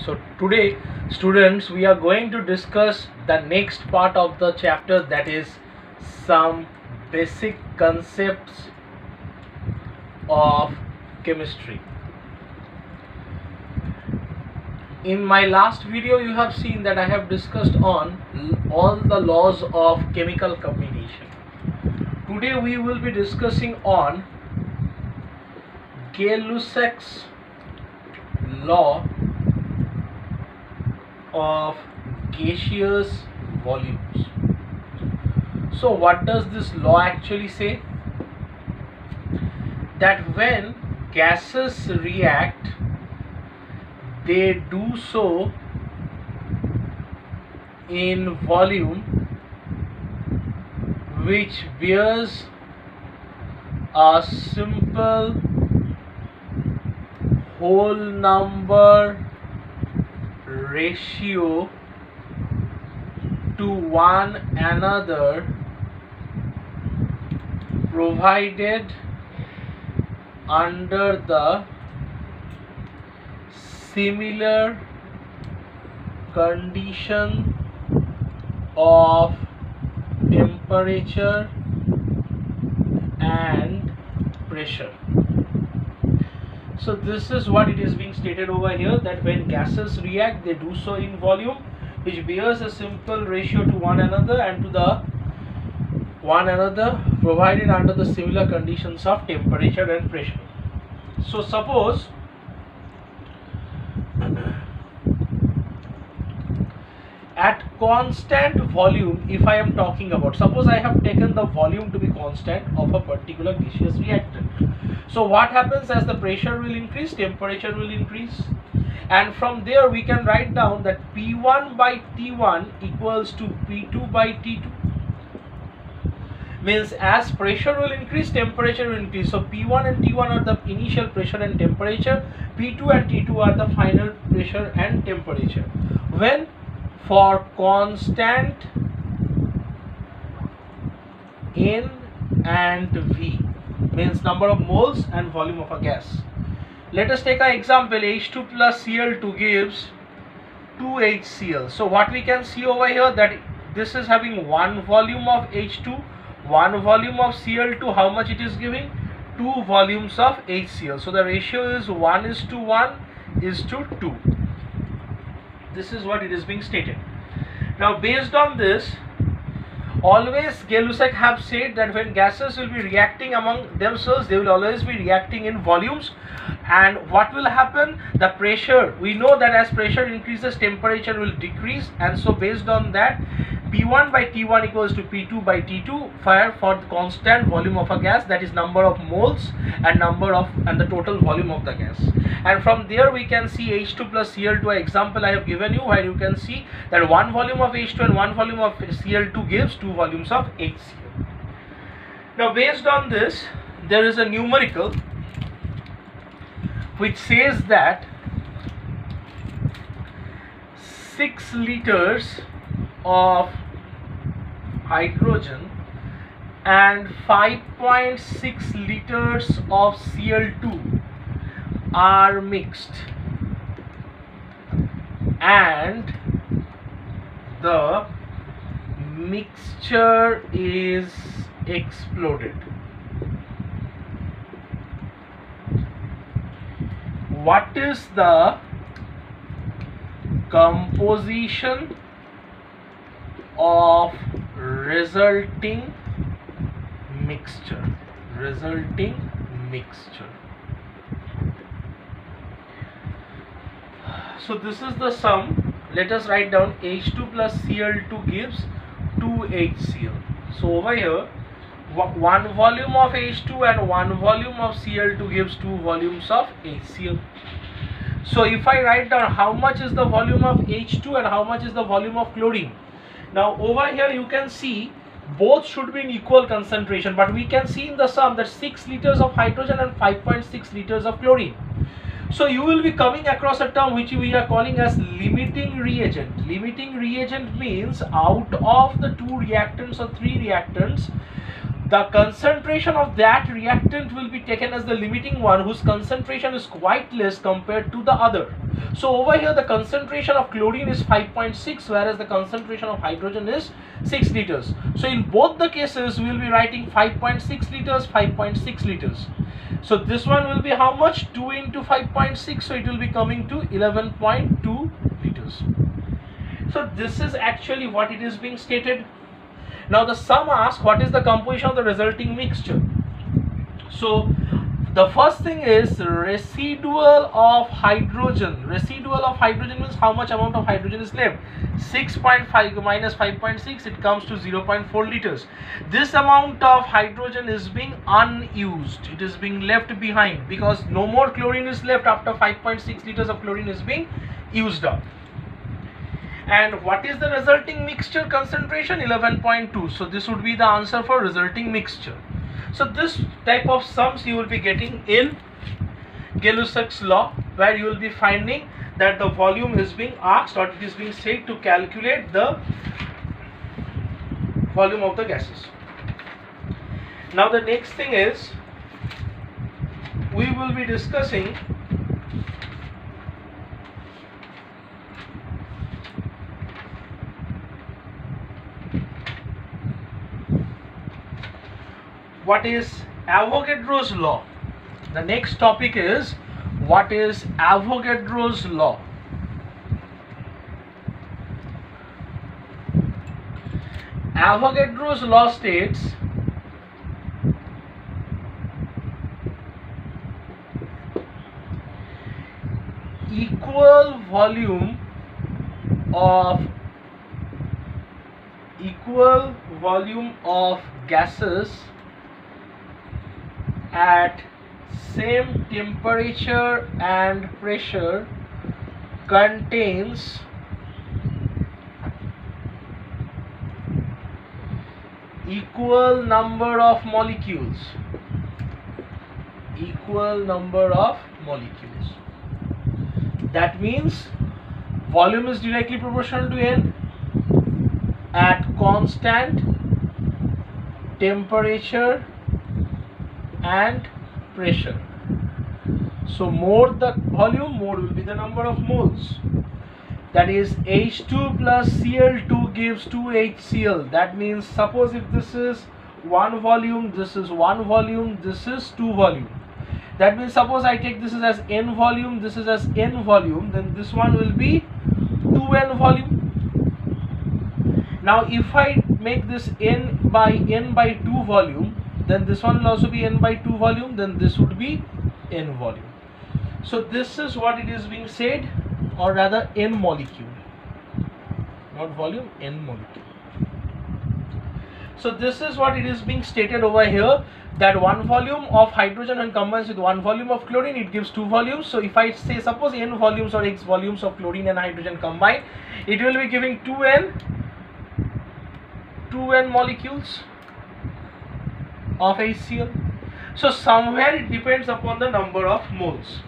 So today students we are going to discuss the next part of the chapter that is some basic concepts of chemistry. In my last video you have seen that I have discussed on all the laws of chemical combination. Today we will be discussing on Gay-Lussac's law of gaseous volumes. So, what does this law actually say? That when gases react, they do so in volume which bears a simple whole number ratio to one another provided under the similar condition of temperature and pressure so this is what it is being stated over here that when gases react they do so in volume which bears a simple ratio to one another and to the one another provided under the similar conditions of temperature and pressure. So suppose at constant volume if I am talking about suppose I have taken the volume to be constant of a particular gaseous reactant so what happens as the pressure will increase temperature will increase? And from there we can write down that P1 by T1 equals to P2 by T2 means as pressure will increase temperature will increase. So P1 and T1 are the initial pressure and temperature. P2 and T2 are the final pressure and temperature. When for constant N and V means number of moles and volume of a gas. Let us take an example H2 plus Cl2 gives 2HCl. So what we can see over here that this is having one volume of H2, one volume of Cl2, how much it is giving? Two volumes of HCl. So the ratio is 1 is to 1 is to 2 this is what it is being stated now based on this always Gay-Lussac have said that when gases will be reacting among themselves they will always be reacting in volumes. And what will happen? The pressure. We know that as pressure increases temperature will decrease. And so based on that P1 by T1 equals to P2 by T2 fire for the constant volume of a gas that is number of moles and number of and the total volume of the gas and from there we can see H2 plus Cl2 example I have given you where you can see that one volume of H2 and one volume of Cl2 gives two volumes of HCl. Now based on this there is a numerical which says that 6 liters of hydrogen and 5.6 liters of Cl2 are mixed and the mixture is exploded. What is the composition of resulting mixture. Resulting mixture. So this is the sum. Let us write down H2 plus Cl2 gives 2HCl so over here one volume of H2 and one volume of Cl2 gives two volumes of HCl so if I write down how much is the volume of H2 and how much is the volume of chlorine. Now over here you can see both should be in equal concentration but we can see in the sum that 6 liters of hydrogen and 5.6 liters of chlorine. So you will be coming across a term which we are calling as limiting reagent. Limiting reagent means out of the two reactants or three reactants the concentration of that reactant will be taken as the limiting one whose concentration is quite less compared to the other So over here the concentration of chlorine is 5.6 whereas the concentration of hydrogen is 6 liters. So in both the cases we will be writing 5.6 liters, 5.6 liters. So this one will be how much? 2 into 5.6 so it will be coming to 11.2 liters. So this is actually what it is being stated. Now the sum asks what is the composition of the resulting mixture. So the first thing is residual of hydrogen. Residual of hydrogen means how much amount of hydrogen is left. 6.5 minus 5.6 it comes to 0.4 liters. This amount of hydrogen is being unused. It is being left behind because no more chlorine is left after 5.6 liters of chlorine is being used up and what is the resulting mixture concentration? 11.2 so this would be the answer for resulting mixture. So this type of sums you will be getting in Gay-Lussac's law where you will be finding that the volume is being asked or it is being said to calculate the volume of the gases. Now the next thing is we will be discussing what is Avogadro's law. The next topic is what is Avogadro's law. Avogadro's law states equal volume of equal volume of gases at same temperature and pressure contains equal number of molecules. Equal number of molecules. That means volume is directly proportional to n at constant temperature and pressure. So more the volume, more will be the number of moles. That is H2 plus Cl2 gives 2HCl. That means suppose if this is one volume, this is one volume, this is two volume. That means suppose I take this is as n volume, this is as n volume, then this one will be 2n volume. Now if I make this n by n by 2 volume, then this one will also be n by 2 volume then this would be n volume. So this is what it is being said or rather n molecule not volume n molecule. So this is what it is being stated over here that one volume of hydrogen and combines with one volume of chlorine it gives two volumes. So if i say suppose n volumes or x volumes of chlorine and hydrogen combine it will be giving 2n 2n molecules of HCl. So somewhere it depends upon the number of moles.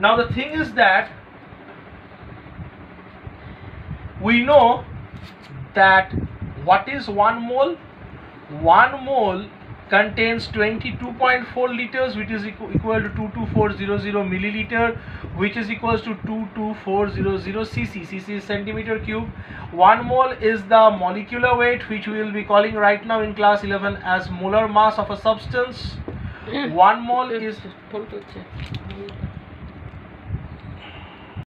Now the thing is that we know that what is one mole? One mole contains 22.4 liters which is equal to 22400 milliliter which is equals to 22400 cc cc is centimeter cube. One mole is the molecular weight which we will be calling right now in class 11 as molar mass of a substance. One mole is